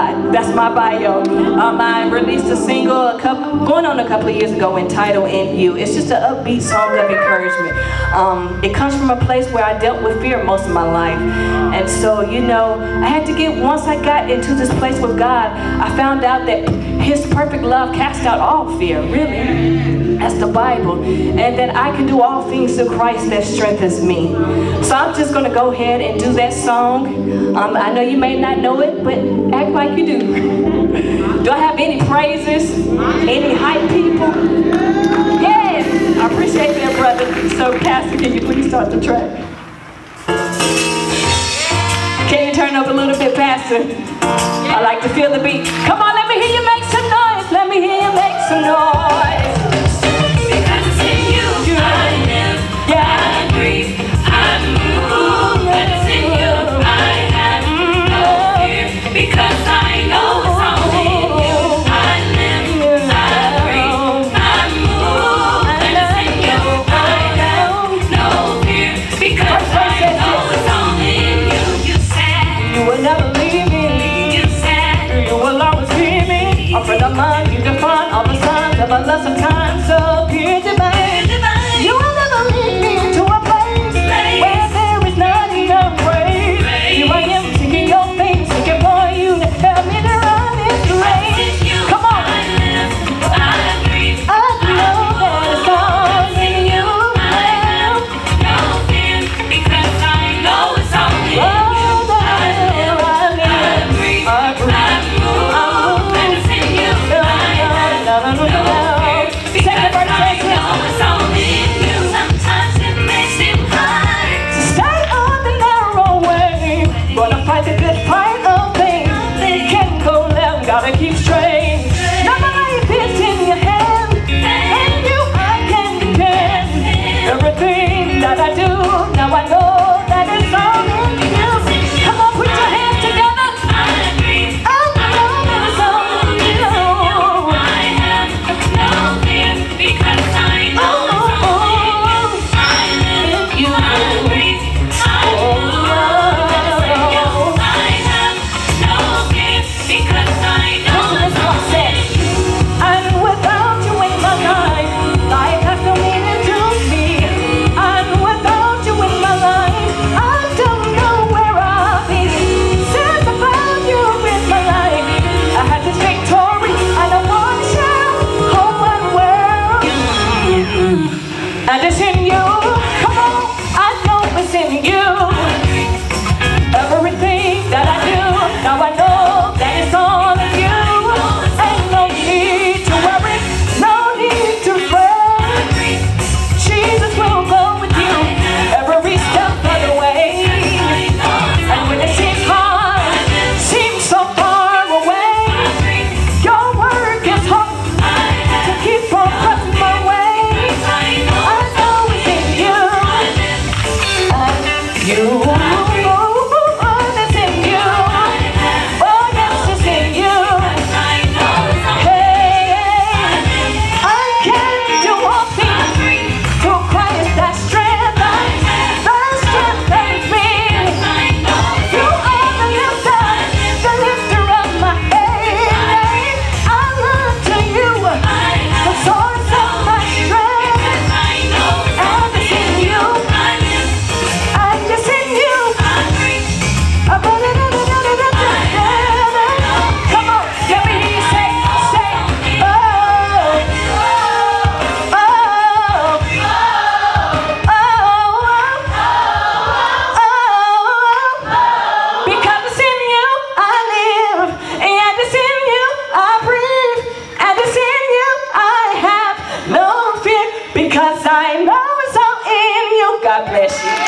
God. That's my bio. Um, I released a single a couple, going on a couple of years ago entitled In You. It's just an upbeat song of encouragement. Um, it comes from a place where I dealt with fear most of my life. And so, you know, I had to get, once I got into this place with God, I found out that his perfect love cast out all fear, really. That's the Bible. And that I can do all things through Christ that strengthens me. So I'm just going to go ahead and do that song. Um, I know you may not know it, but act like you do. do I have any praises? Any hype people? Yes! I appreciate that, brother. So, Pastor, can you please start the track? Can you turn up a little bit faster? I like to feel the beat. Come on, let me hear a lesson time. gotta keep straight. you. bless you.